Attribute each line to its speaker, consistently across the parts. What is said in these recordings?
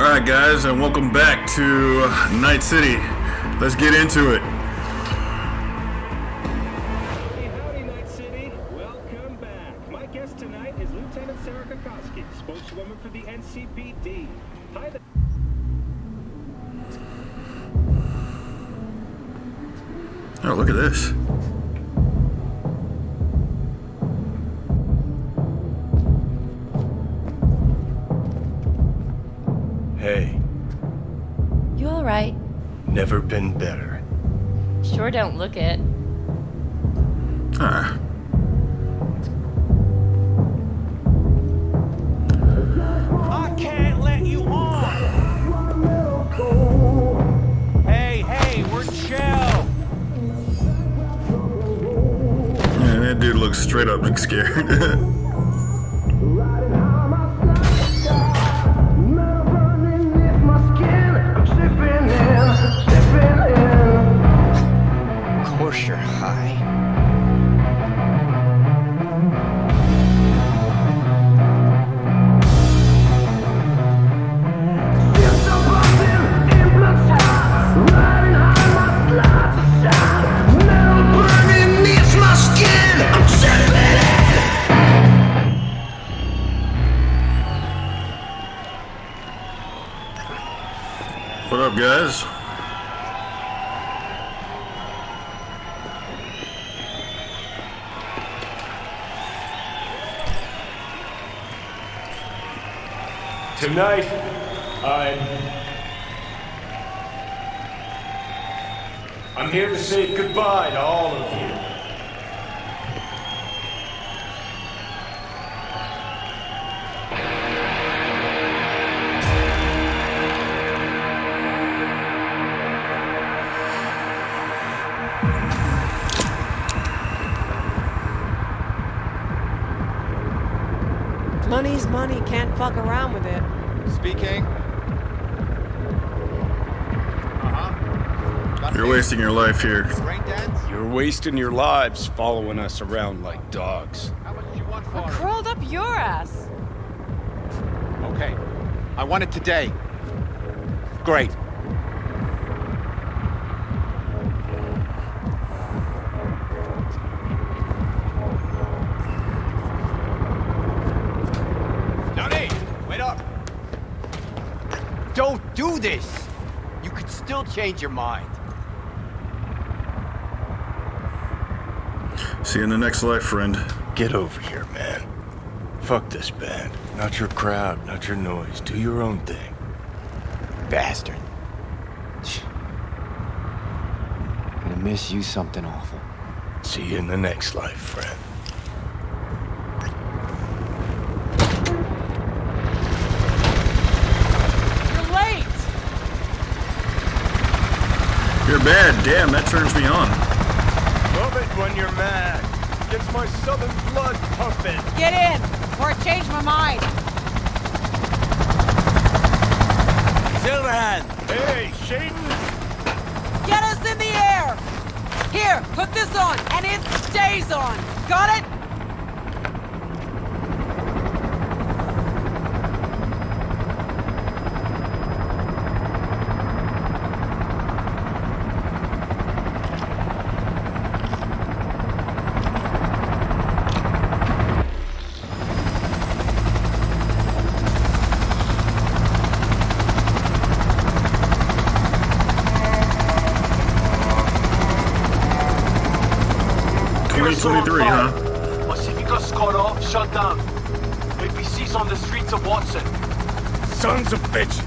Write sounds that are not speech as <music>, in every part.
Speaker 1: Alright, guys, and welcome back to Night City. Let's get into it.
Speaker 2: Fuck around with it.
Speaker 3: Speaking. Uh-huh.
Speaker 1: You're wasting your life here.
Speaker 4: You're wasting your lives following us around like dogs.
Speaker 3: How much do you want for
Speaker 2: What crawled up your ass?
Speaker 3: Okay. I want it today. Great.
Speaker 5: Do this. You could still change your mind.
Speaker 1: See you in the next life, friend.
Speaker 6: Get over here, man. Fuck this band. Not your crowd, not your noise. Do your own thing.
Speaker 5: Bastard. Gonna miss you something awful.
Speaker 6: See you in the next life, friend.
Speaker 2: You're late!
Speaker 1: You're bad. Damn, that turns me on.
Speaker 6: Love it when you're mad. Gets my southern blood pumping.
Speaker 2: Get in, or I change my mind.
Speaker 5: Silverhand!
Speaker 6: Hey, Shaitan!
Speaker 2: Get us in the air! Here, put this on, and it stays on. Got it?
Speaker 1: Twenty twenty-three, huh?
Speaker 7: Pacifica's cut off, shut down. APC's on the streets of Watson.
Speaker 6: Sons of bitches!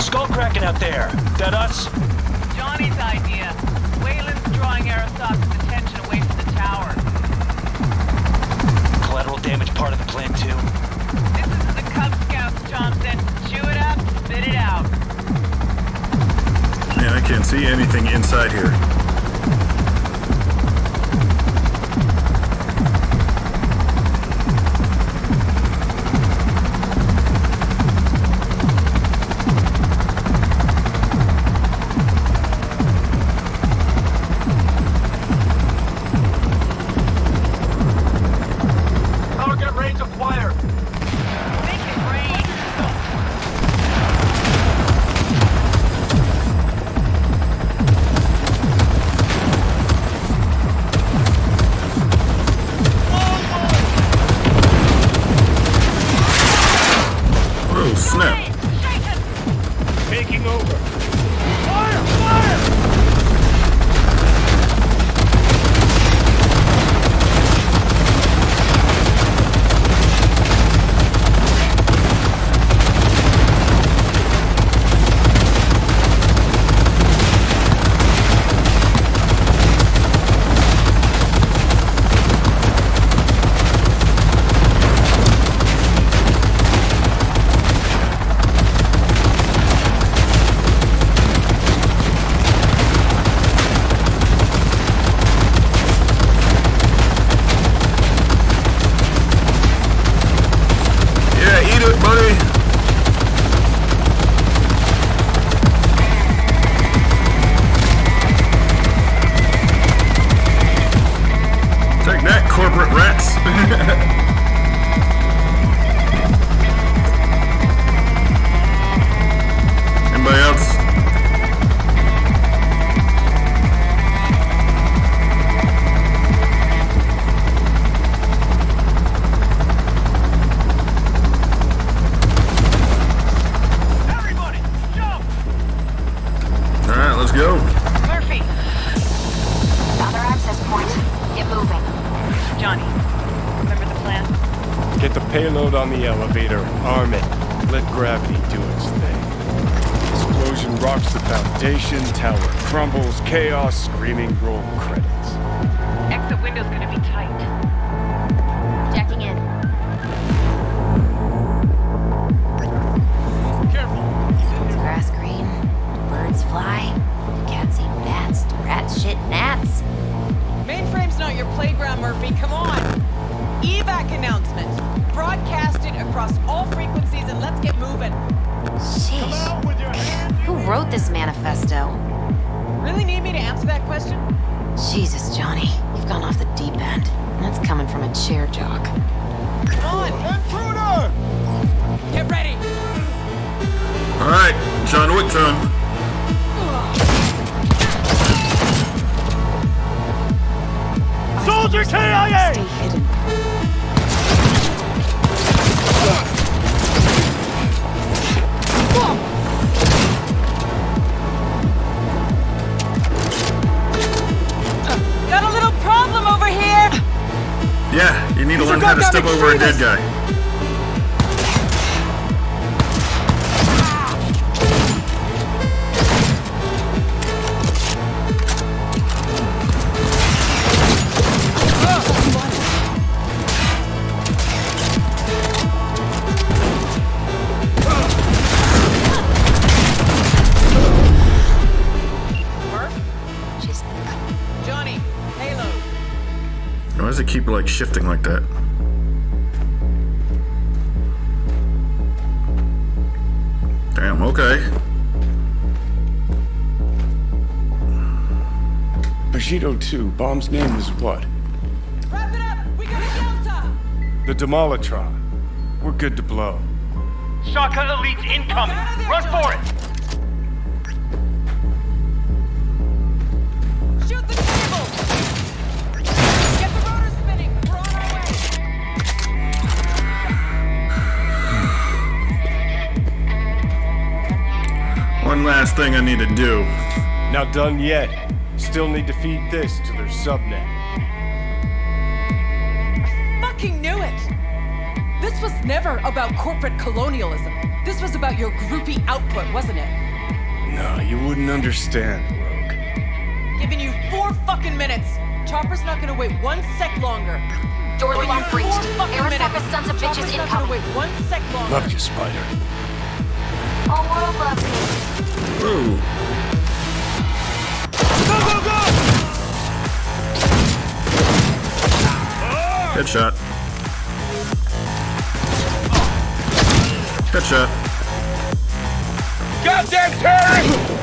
Speaker 7: Skull cracking out there. That us?
Speaker 8: Johnny's idea. Wayland's drawing Arasaka's attention away from the tower.
Speaker 7: Collateral damage part of the plan too.
Speaker 8: This is the Cub Scouts, Johnson. Chew it up, spit it out.
Speaker 1: Man, I can't see anything inside here. Change
Speaker 8: of fire.
Speaker 1: All right, John Wick time.
Speaker 2: Soldier KIA! Stay hidden. Got a little problem over here.
Speaker 1: Yeah, you need to learn how to step over a dead
Speaker 2: intruders.
Speaker 1: guy. Like shifting like that? Damn. Okay.
Speaker 6: Bushido 2, bomb's name is what?
Speaker 2: Wrap it up. We got a Delta.
Speaker 6: The Demolitron. We're good to blow.
Speaker 8: Shaka Elite's incoming! Run for it!
Speaker 2: Shoot the cable.
Speaker 1: Last thing I need to do.
Speaker 6: Not done yet. Still need to feed this to their subnet.
Speaker 2: Fucking knew it. This was never about corporate colonialism. This was about your groupie output, wasn't it?
Speaker 6: No, you wouldn't understand, Rogue.
Speaker 2: Giving you four fucking minutes. Chopper's not gonna wait one sec longer.
Speaker 9: door
Speaker 2: Giving you
Speaker 9: lock breached.
Speaker 2: four fucking minutes.
Speaker 9: Arasaka sons of
Speaker 2: Chopper's
Speaker 9: bitches
Speaker 2: not gonna
Speaker 9: incoming.
Speaker 2: wait one sec longer.
Speaker 6: Love you, Spider.
Speaker 9: All world loves me.
Speaker 1: Ooh. Headshot. Headshot.
Speaker 4: Goddamn terrorist!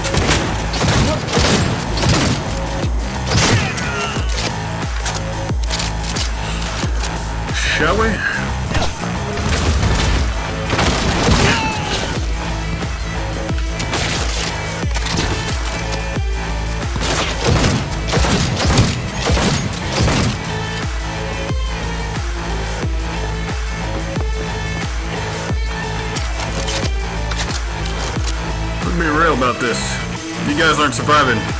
Speaker 1: Shall we? Surviving.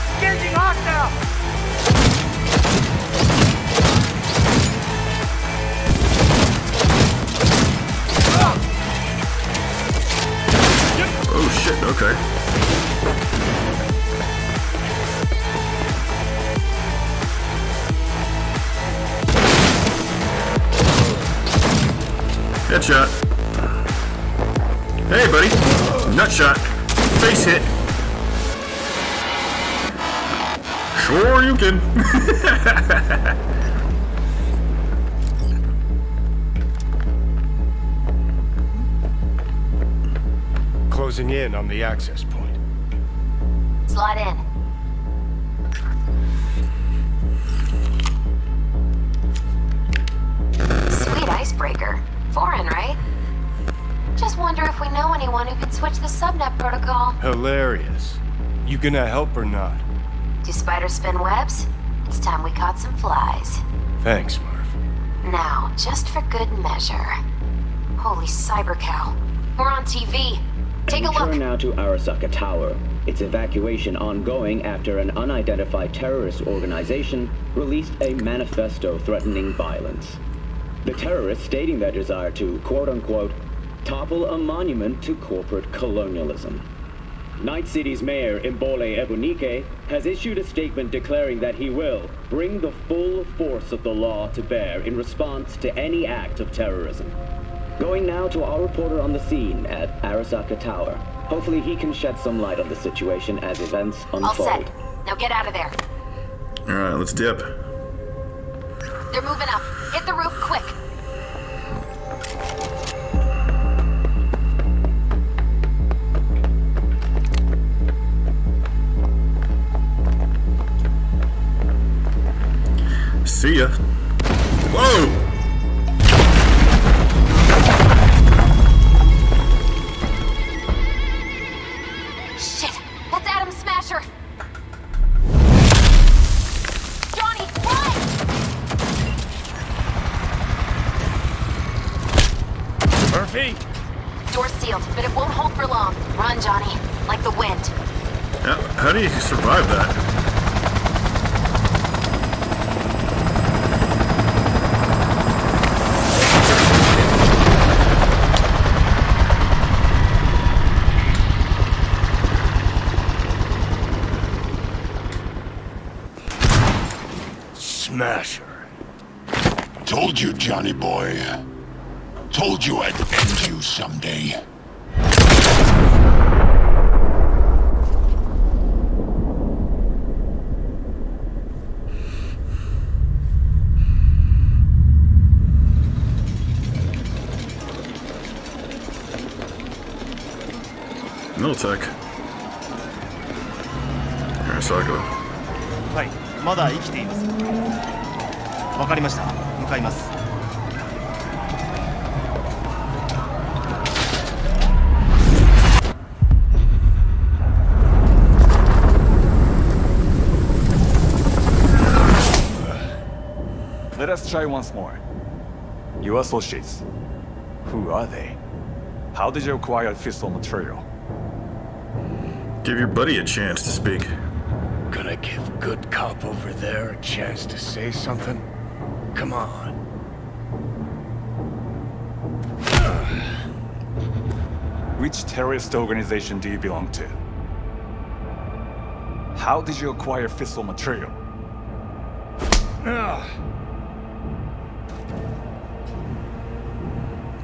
Speaker 9: Subnet protocol.
Speaker 6: Hilarious. You gonna help or not?
Speaker 9: Do spiders spin webs? It's time we caught some flies.
Speaker 6: Thanks, Murph.
Speaker 9: Now, just for good measure. Holy cyber cow. We're on TV. Take a
Speaker 10: we turn
Speaker 9: look.
Speaker 10: now to Arasaka Tower. Its evacuation ongoing after an unidentified terrorist organization released a manifesto threatening violence. The terrorists stating their desire to, quote-unquote, topple a monument to corporate colonialism. Night City's mayor, Imbole Ebunike, has issued a statement declaring that he will bring the full force of the law to bear in response to any act of terrorism. Going now to our reporter on the scene at Arasaka Tower. Hopefully he can shed some light on the situation as events unfold.
Speaker 9: All set. Now get out of there.
Speaker 1: Alright, let's dip.
Speaker 9: They're moving up. Hit the roof quick.
Speaker 1: See ya. Whoa!
Speaker 11: Try once more. Your associates. Who are they? How did you acquire fissile material?
Speaker 1: Give your buddy a chance to speak.
Speaker 12: Gonna give good cop over there a chance to say something? Come on.
Speaker 11: Which terrorist organization do you belong to? How did you acquire fissile material?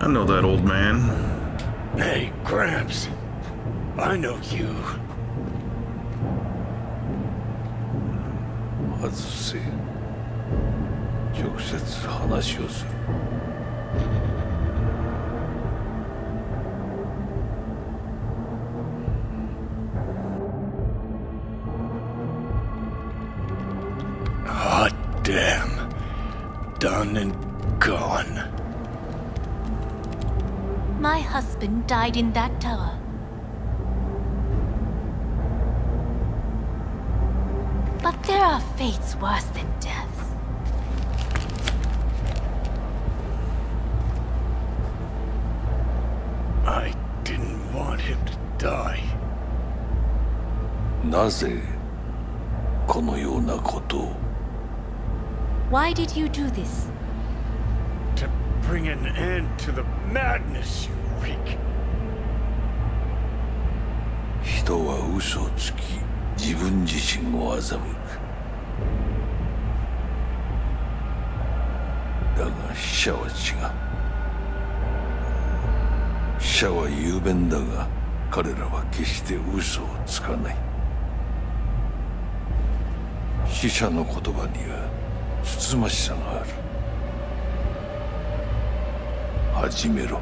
Speaker 1: I know that old man.
Speaker 12: Hey, Gramps. I know you.
Speaker 13: Let's see. died in that tower. But there are fates worse than death.
Speaker 12: I didn't want him to die.
Speaker 14: なぜこのようなことを
Speaker 13: Why did you do this?
Speaker 12: To bring an end to the madness you wreak.
Speaker 14: 人は嘘をつき自分自身を欺く。だが死者は違う。死者は雄弁だが彼らは決して嘘をつかない。死者の言葉にはつつましさがある。始めろ。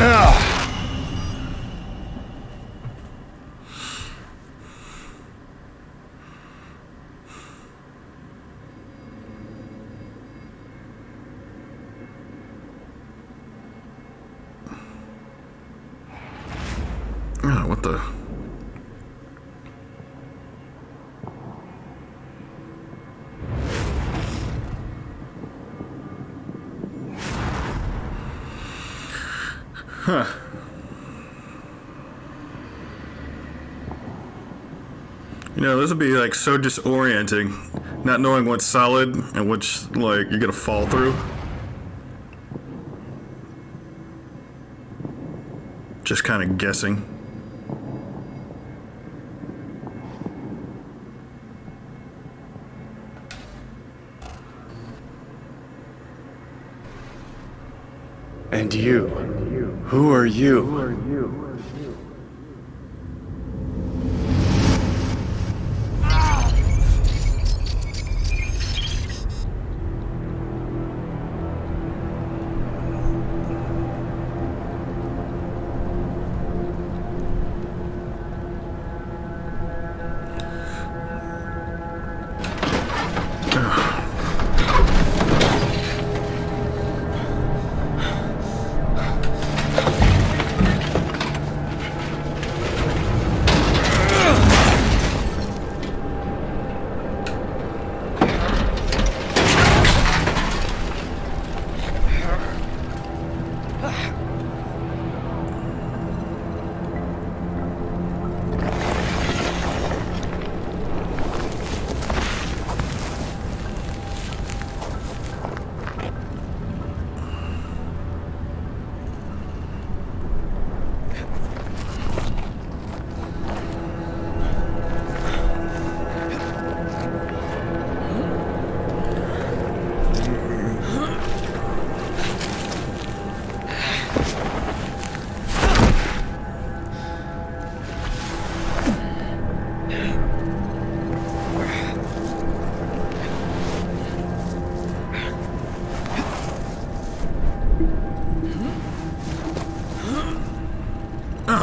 Speaker 1: Oh, what the... Huh. You know, this would be like so disorienting, not knowing what's solid and which like you're gonna fall through. Just kind of guessing.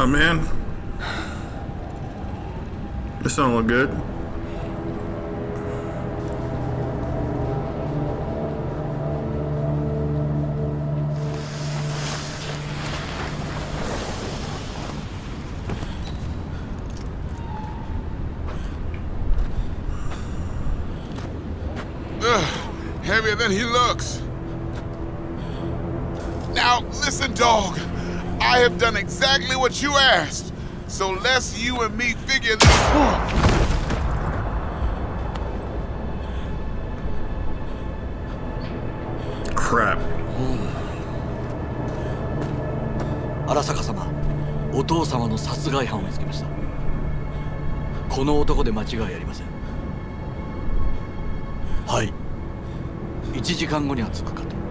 Speaker 1: Man. This don't look good.
Speaker 15: Heavier than he looks. Now, listen, dog. I have done exactly what you asked. So let's you and me figure this
Speaker 1: Crap.
Speaker 7: 荒坂様お父様の殺害犯を見つけましたこの男で間違いありませんはい1時間後には着くかと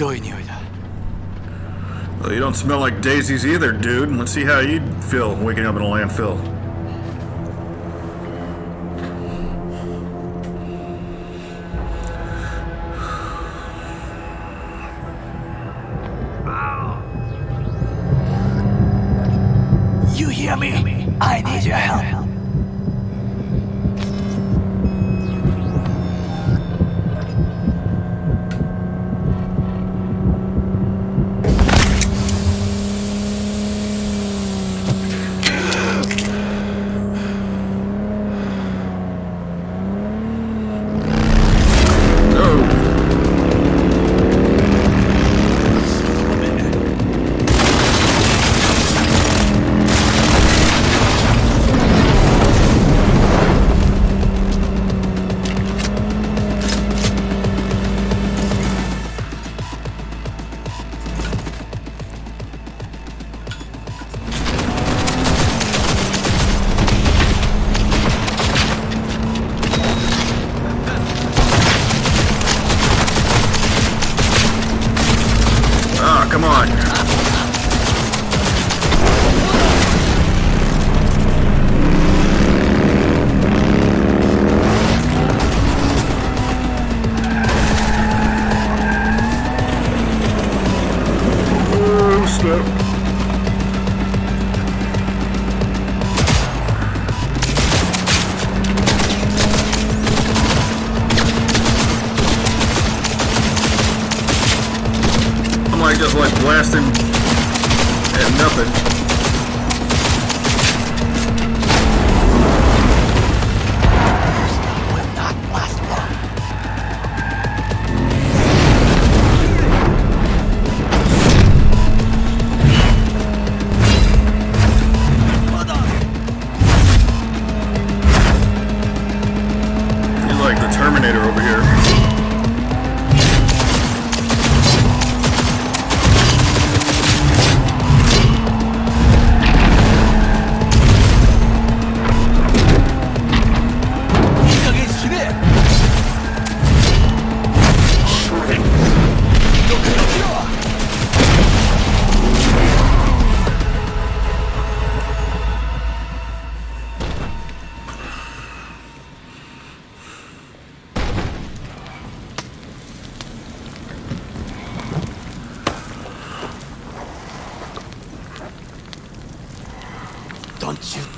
Speaker 7: どい匂いだ
Speaker 1: Well, you don't smell like daisies either, dude. Let's see how you'd feel waking up in a landfill.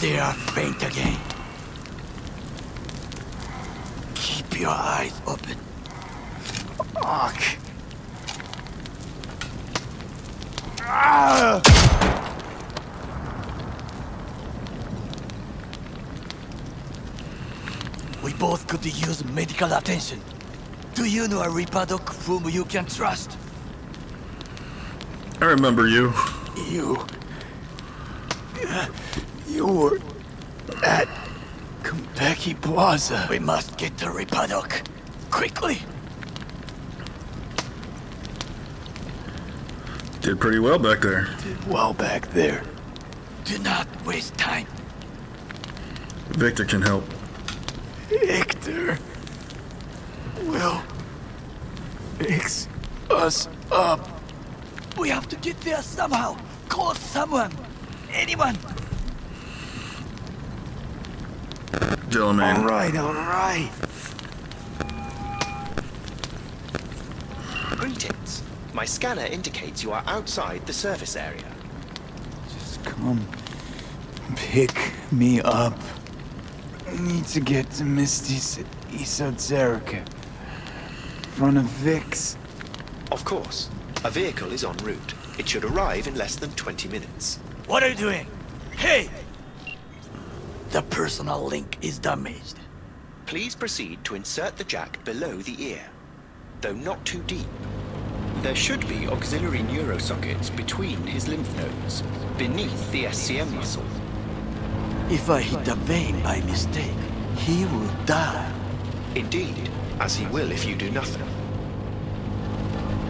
Speaker 7: You dare faint again. Keep your eyes open. Fuck. Ah! We both could use medical attention. Do you know a ripperdoc whom you can trust?
Speaker 1: I remember you.
Speaker 7: You. You were at Konpeki Plaza. We must get to ripperdoc. Quickly.
Speaker 1: Did pretty well back there.
Speaker 7: Did well back there. Do not waste time.
Speaker 1: Victor can help.
Speaker 7: Victor will fix us up. We have to get there somehow. Call someone. Anyone.
Speaker 1: Delamain.
Speaker 7: All right, all right.
Speaker 16: Greetings. My scanner indicates you are outside the service area.
Speaker 17: Just come pick me up. I Need to get to Misty's esoterica. Front of Vic's.
Speaker 16: Of course. A vehicle is en route. It should arrive in less than 20 minutes.
Speaker 7: What are you doing? Hey! The personal link is damaged.
Speaker 16: Please proceed to insert the jack below the ear, though not too deep. There should be auxiliary neurosockets between his lymph nodes, beneath the SCM muscle.
Speaker 7: If I hit the vein by mistake, he will die.
Speaker 16: Indeed, as he will if you do nothing.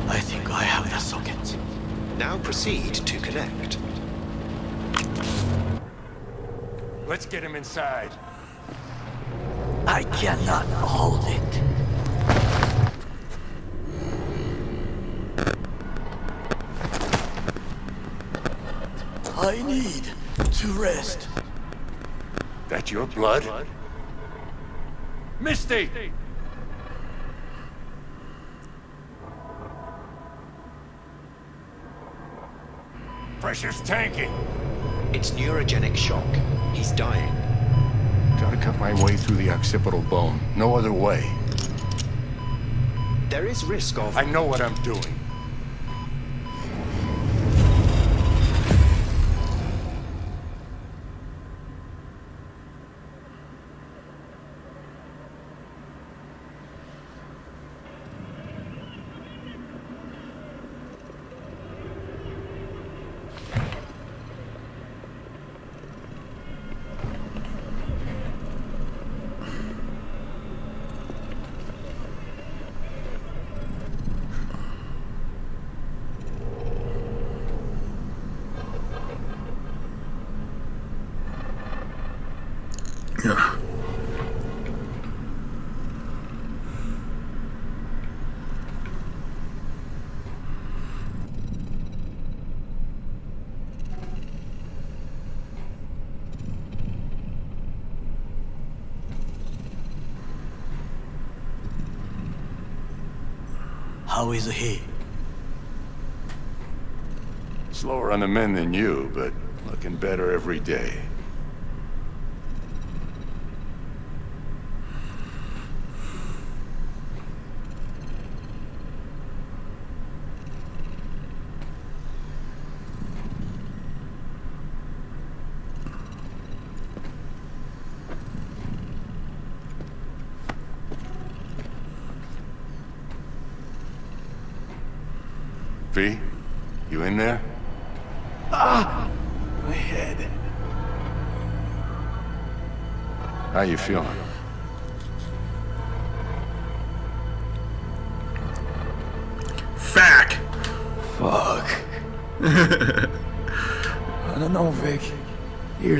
Speaker 7: I think I have the socket.
Speaker 16: Now proceed to connect.
Speaker 12: Let's get him inside.
Speaker 7: I cannot hold it. I need to rest.
Speaker 12: That your blood? Misty! Pressure's tanking.
Speaker 16: It's neurogenic shock. He's dying.
Speaker 12: Gotta cut my way through the occipital bone. No other way.
Speaker 16: There is risk of...
Speaker 12: I know what I'm doing.
Speaker 1: Yeah.
Speaker 7: How is he?
Speaker 12: Slower on the men than you, but looking better every day.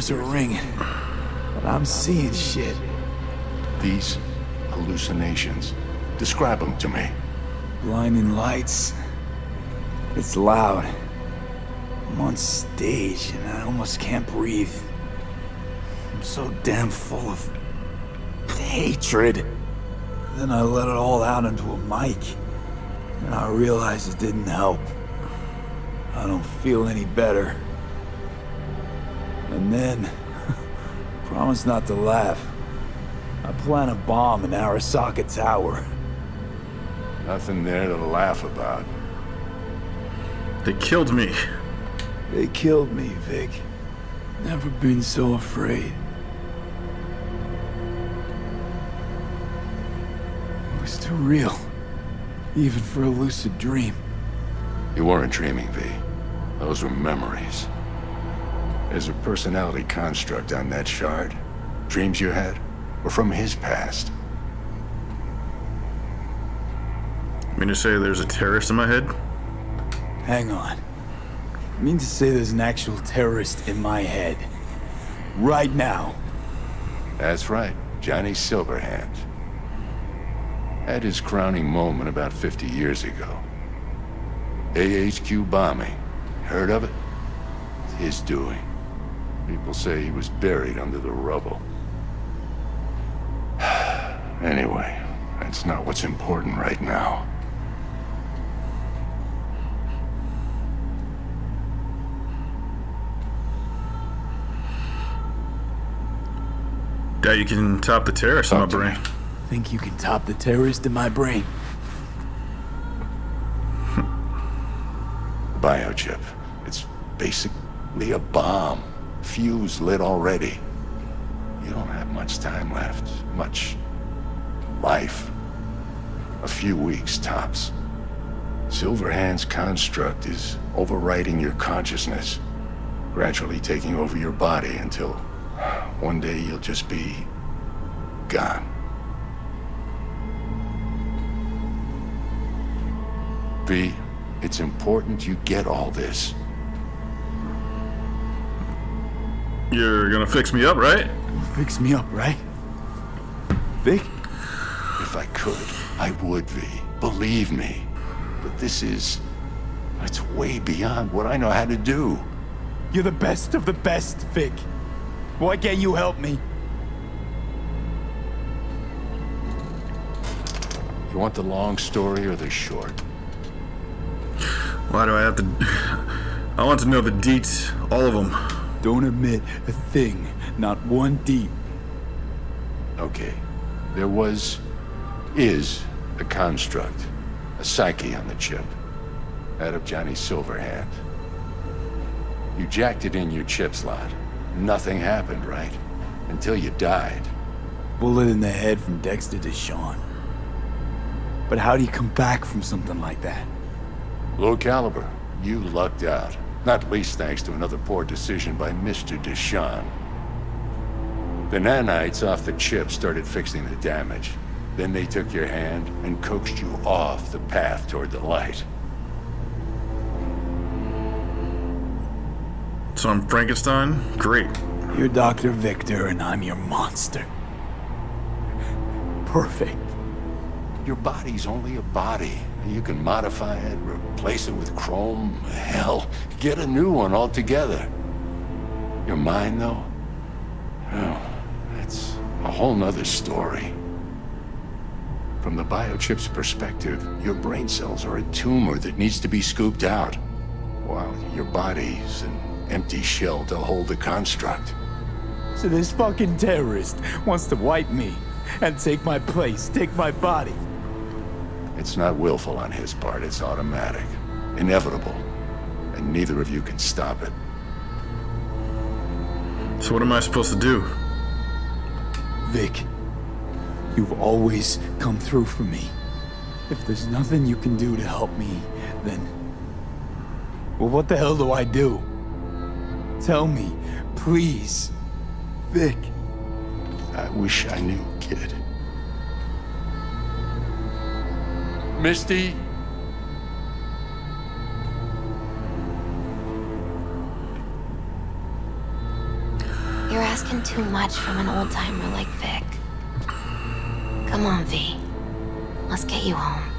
Speaker 17: Ears are ringing. But I'm seeing shit.
Speaker 12: These hallucinations. Describe them to me.
Speaker 17: Blinding lights. It's loud. I'm on stage and I almost can't breathe. I'm so damn full of hatred. Then I let it all out into a mic. And I realized it didn't help. I don't feel any better. And then, <laughs> promise not to laugh. I plant a bomb in Arasaka Tower.
Speaker 12: Nothing there to laugh about.
Speaker 1: They killed me.
Speaker 17: They killed me, Vic. Never been so afraid. It was too real. Even for a lucid dream.
Speaker 12: You weren't dreaming, V. Those were memories. There's a personality construct on that shard. Dreams you had were from his past.
Speaker 1: You mean to say there's a terrorist in my head?
Speaker 17: Hang on. You mean to say there's an actual terrorist in my head? Right now?
Speaker 12: That's right. Johnny Silverhand. Had his crowning moment about 50 years ago. AHQ bombing. Heard of it? His doing. People say he was buried under the rubble. <sighs> anyway, that's not what's important right now.
Speaker 1: Doubt you can top the terrorist in my brain.
Speaker 17: Think you can top the terrorist in my brain? <laughs>
Speaker 12: Biochip. It's basically a bomb. Fuse lit already. You don't have much time left. Much life. A few weeks, tops. Silverhand's construct is overriding your consciousness, gradually taking over your body until one day you'll just be gone. V, it's important you get all this.
Speaker 1: You're gonna fix me up, right?
Speaker 17: Fix me up, right? Vic?
Speaker 12: If I could, I would, V. Believe me. But this is... It's way beyond what I know how to do.
Speaker 17: You're the best of the best, Vic. Why can't you help me?
Speaker 12: You want the long story or the short?
Speaker 1: Why do I have to... <laughs> I want to know the deets, all of them.
Speaker 17: Don't admit a thing, not one deep.
Speaker 12: Okay. There was... is a construct. A psyche on the chip. Out of Johnny Silverhand. You jacked it in your chip slot. Nothing happened, right? Until you died.
Speaker 17: Bullet in the head from Dexter DeShawn. But how do you come back from something like that?
Speaker 12: Low caliber. You lucked out. Not least thanks to another poor decision by Mr. DeShawn. The nanites off the chip started fixing the damage. Then they took your hand and coaxed you off the path toward the light.
Speaker 1: So I'm Frankenstein? Great.
Speaker 17: You're Dr. Victor and I'm your monster. Perfect.
Speaker 12: Your body's only a body. You can modify it, replace it with chrome, hell, get a new one altogether. Your mind, though? Well, that's a whole nother story. From the biochip's perspective, your brain cells are a tumor that needs to be scooped out, while your body's an empty shell to hold the construct.
Speaker 17: So this fucking terrorist wants to wipe me and take my place, take my body.
Speaker 12: It's not willful on his part, it's automatic. Inevitable. And neither of you can stop it.
Speaker 1: So what am I supposed to do?
Speaker 17: Vic, you've always come through for me. If there's nothing you can do to help me, then Well, what the hell do I do? Tell me, please. Vic.
Speaker 18: I wish I knew, kid.
Speaker 12: Misty?
Speaker 9: You're asking too much from an old timer like Vic. Come on, V. Let's get you home.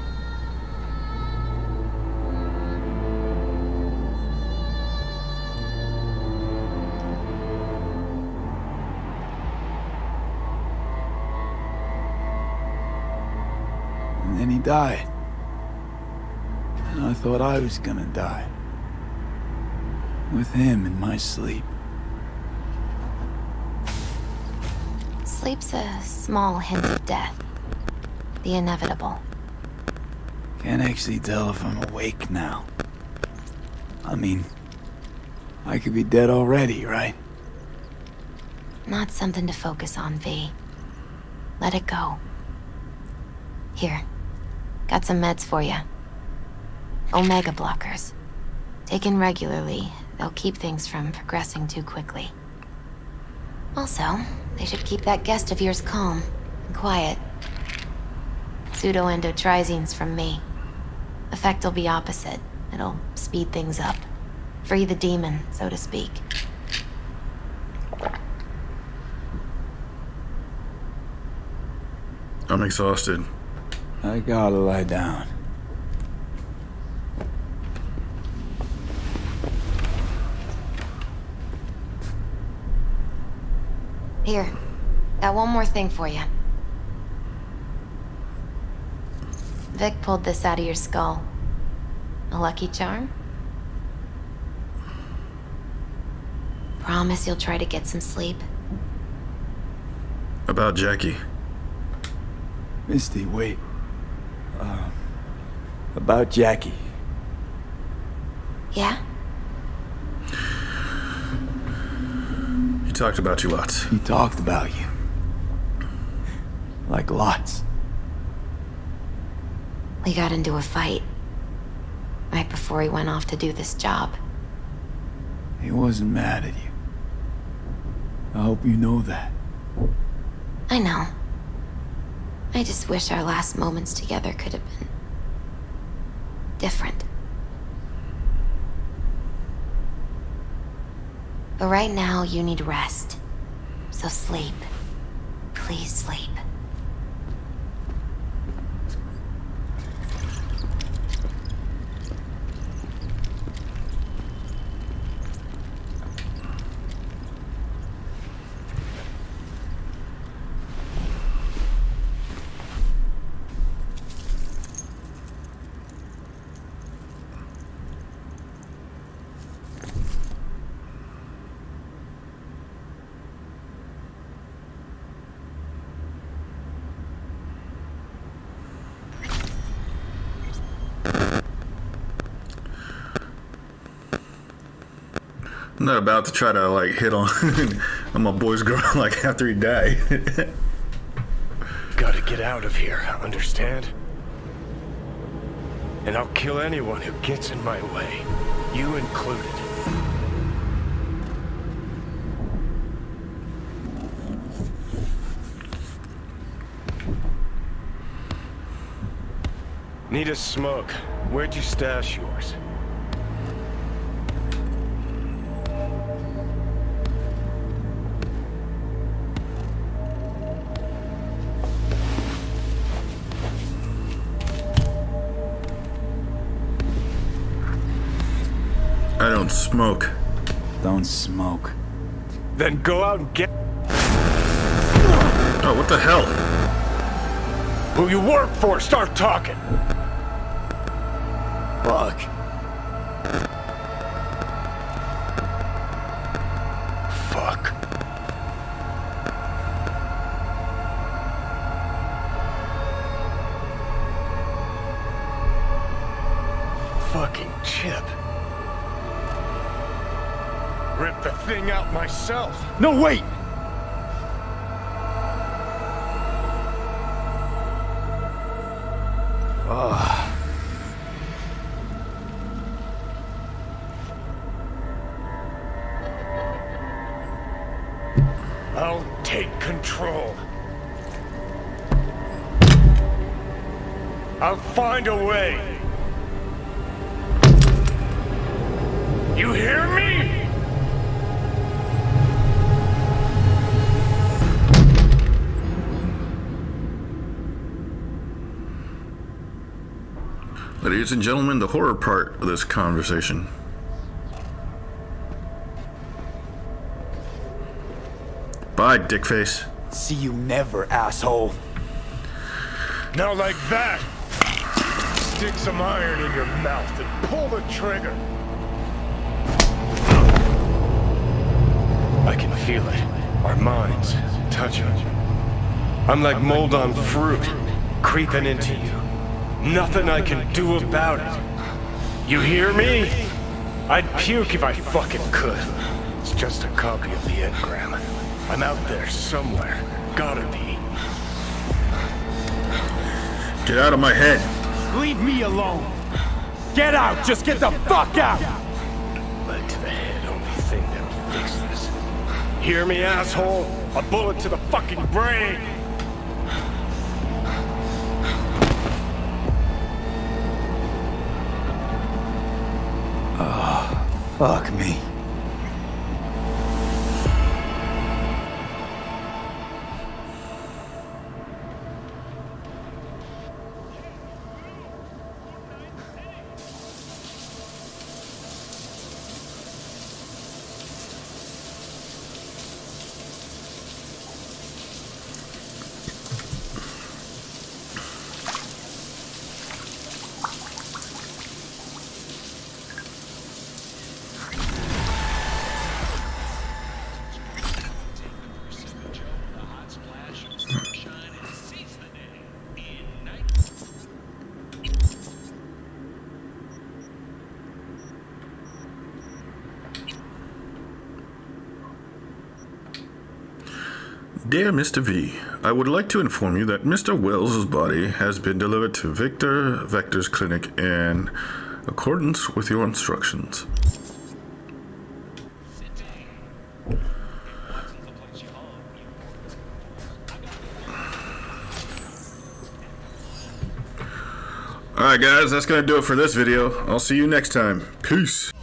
Speaker 17: And then he died. I thought I was gonna die. With him in my sleep.
Speaker 9: Sleep's a small hint of death. The inevitable.
Speaker 17: Can't actually tell if I'm awake now. I mean, I could be dead already, right?
Speaker 9: Not something to focus on, V. Let it go. Here. Got some meds for you. Omega blockers. Taken regularly, they'll keep things from progressing too quickly. Also, they should keep that guest of yours calm and quiet. Pseudoendotrizines from me. Effect will be opposite. It'll speed things up. Free the demon, so to speak.
Speaker 1: I'm exhausted.
Speaker 17: I gotta lie down.
Speaker 9: Here. Got one more thing for you. Vic pulled this out of your skull. A lucky charm? Promise you'll try to get some sleep.
Speaker 1: About Jackie.
Speaker 17: Misty, wait. Uh, about Jackie.
Speaker 9: Yeah?
Speaker 1: Talked about you lots.
Speaker 17: He talked about you. Like lots.
Speaker 9: We got into a fight. Right before he went off to do this job.
Speaker 17: He wasn't mad at you. I hope you know that.
Speaker 9: I know. I just wish our last moments together could have been... different. But right now, you need rest. So sleep. Please sleep.
Speaker 1: I'm not about to try to like hit on <laughs> my boy's girl <laughs> like after he died. <laughs>
Speaker 6: Gotta get out of here, understand? And I'll kill anyone who gets in my way, you included. Need a smoke. Where'd you stash yours?
Speaker 1: Smoke.
Speaker 17: Don't smoke.
Speaker 6: Then go out and get
Speaker 1: Oh, what the hell?
Speaker 6: who you work for. Start talking.
Speaker 17: Fuck.
Speaker 6: Fuck. Myself.
Speaker 17: No, wait! Ugh.
Speaker 6: I'll take control. I'll find a way.
Speaker 1: Ladies and gentlemen, the horror part of this conversation. Bye, dickface.
Speaker 17: See you never, asshole.
Speaker 6: Now like that. Stick some iron in your mouth and pull the trigger. I can feel it. Our minds touching. I'm like mold on fruit, creeping into you. Nothing I can do about it. You hear me? I'd puke if I fucking could. It's just a copy of the engram. I'm out there somewhere. Gotta be.
Speaker 1: Get out of my head.
Speaker 17: Leave me alone. Get out. Just get the fuck out.
Speaker 6: Leg to the head, only thing that'll fix this. Hear me, asshole? A bullet to the fucking brain.
Speaker 17: Fuck me.
Speaker 1: Dear Mr. V, I would like to inform you that Mr. Welles' body has been delivered to Victor Vector's clinic in accordance with your instructions. Alright guys, that's gonna do it for this video. I'll see you next time. Peace.